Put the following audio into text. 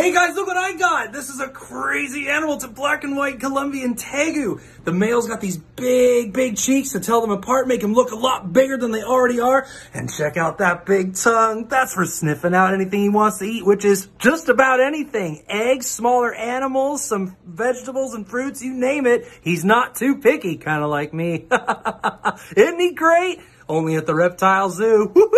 Hey guys, look what I got! This is a crazy animal. It's a black and white Colombian tegu. The male's got these big, big cheeks to tell them apart, make them look a lot bigger than they already are. And check out that big tongue. That's for sniffing out anything he wants to eat, which is just about anything. Eggs, smaller animals, some vegetables and fruits, you name it. He's not too picky, kind of like me. Isn't he great? Only at the Reptile Zoo.